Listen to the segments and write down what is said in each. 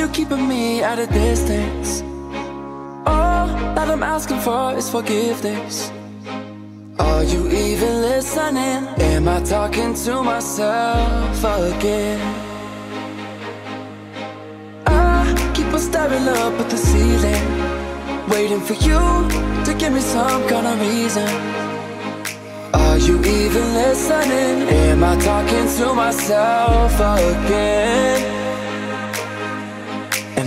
you keeping me at a distance? All that I'm asking for is forgiveness. Are you even listening? Am I talking to myself again? I keep on staring up at the ceiling, waiting for you to give me some kind of reason. Are you even listening? Am I talking to myself again?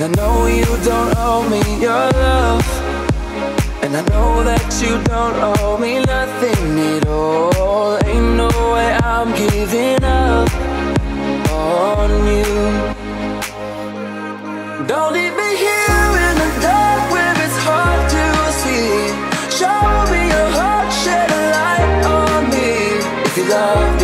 And I know you don't owe me your love. And I know that you don't owe me nothing at all. Ain't no way I'm giving up on you. Don't leave me here in the dark where it's hard to see. Show me your heart, shed a light on me. If you love me,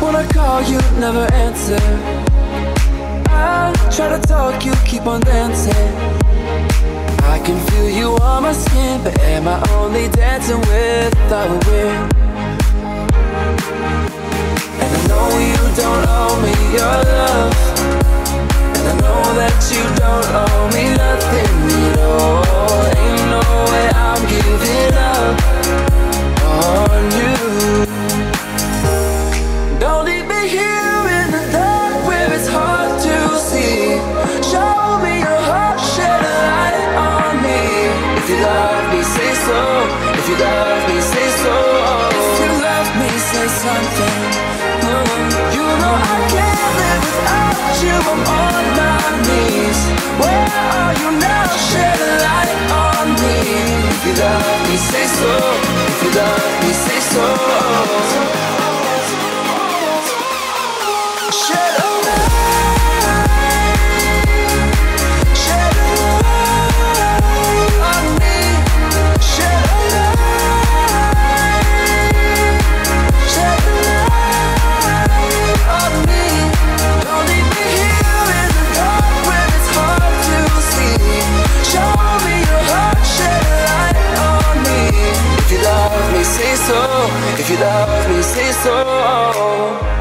When I call, you never answer. I try to talk, you keep on dancing. My but am I only dancing without a wind? And I know you don't owe me your love. And I know that you don't owe me nothing love me, say so. If you love me, say something. You know I can't live without you. I'm on my knees. Where are you now? Shed a light on me. If you love me, say so. If you love me, say so. If you love me, say so.